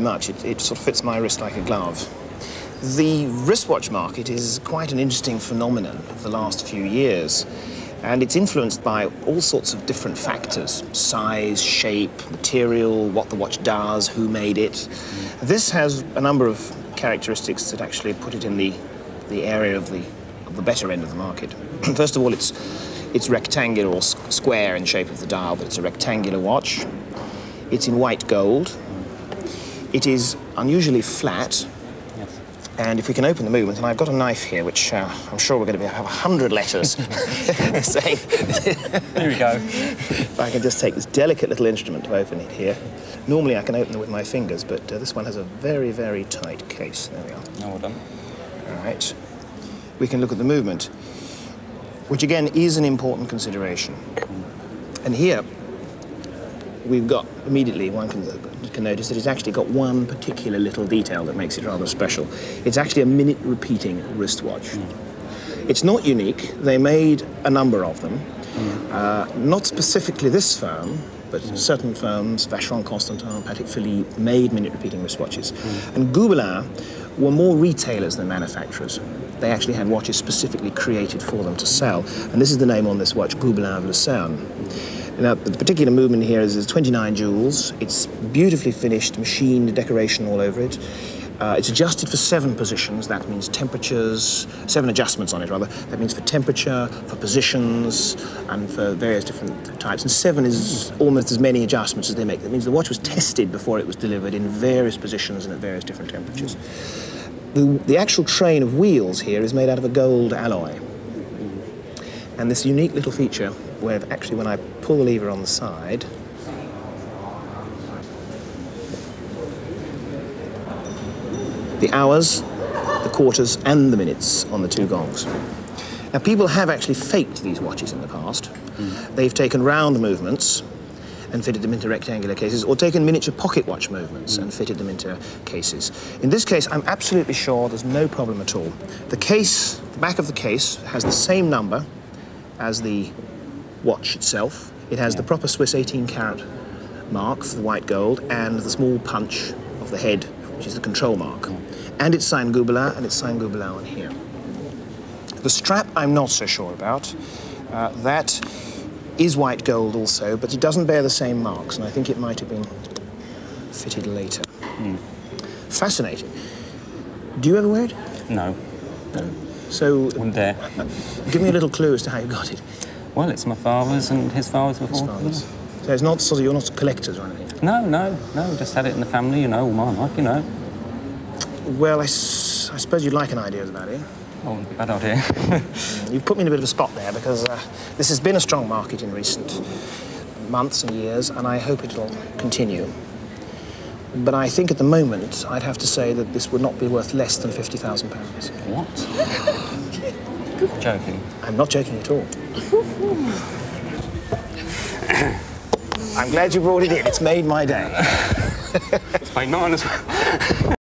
much. It, it sort of fits my wrist like a glove. The wristwatch market is quite an interesting phenomenon of the last few years. And it's influenced by all sorts of different factors size, shape, material, what the watch does, who made it. Mm. This has a number of characteristics that actually put it in the, the area of the, of the better end of the market. First of all, it's, it's rectangular or square in shape of the dial, but it's a rectangular watch. It's in white gold. It is unusually flat, and if we can open the movement, and I've got a knife here, which uh, I'm sure we're going to have a hundred letters saying. here we go. If I can just take this delicate little instrument to open it here. Normally I can open it with my fingers, but uh, this one has a very, very tight case. There we are. Oh, well done. All right. We can look at the movement, which again is an important consideration. And here, we've got immediately one can, can notice that it's actually got one particular little detail that makes it rather special. It's actually a minute repeating wristwatch. Mm. It's not unique. They made a number of them. Mm. Uh, not specifically this firm, but mm. certain firms, Vacheron Constantin, Patek Philippe, made minute repeating wristwatches. Mm. And Gübelin were more retailers than manufacturers. They actually had watches specifically created for them to sell. And this is the name on this watch, Gübelin of Lucerne. Now, the particular movement here is, is 29 jewels. It's beautifully finished, machined decoration all over it. Uh, it's adjusted for seven positions. That means temperatures, seven adjustments on it, rather. That means for temperature, for positions, and for various different types. And seven is almost as many adjustments as they make. That means the watch was tested before it was delivered in various positions and at various different temperatures. The, the actual train of wheels here is made out of a gold alloy. And this unique little feature where actually when I pull the lever on the side, the hours, the quarters and the minutes on the two gongs. Now people have actually faked these watches in the past. Mm. They've taken round movements and fitted them into rectangular cases, or taken miniature pocket watch movements mm. and fitted them into cases. In this case, I'm absolutely sure there's no problem at all. The case, the back of the case, has the same number as the watch itself. It has yeah. the proper Swiss 18 carat mark for the white gold and the small punch of the head, which is the control mark. And it's signed Gübelin and it's signed Gübelin on here. The strap I'm not so sure about. Uh, that is white gold also, but it doesn't bear the same marks, and I think it might have been fitted later. Mm. Fascinating. Do you ever wear it? No. No. So. Wouldn't dare. give me a little clue as to how you got it. Well, it's my father's and his father's before. His father's. So it's not sort of, you're not collectors or anything? No, no, no, just had it in the family, you know, all my life, you know. Well, I, suppose you'd like an idea about it. Oh, bad idea. You've put me in a bit of a spot there because uh, this has been a strong market in recent months and years, and I hope it'll continue. But I think at the moment, I'd have to say that this would not be worth less than £50,000. What? joking. I'm not joking at all. I'm glad you brought it in. It's made my day. it's made mine as well.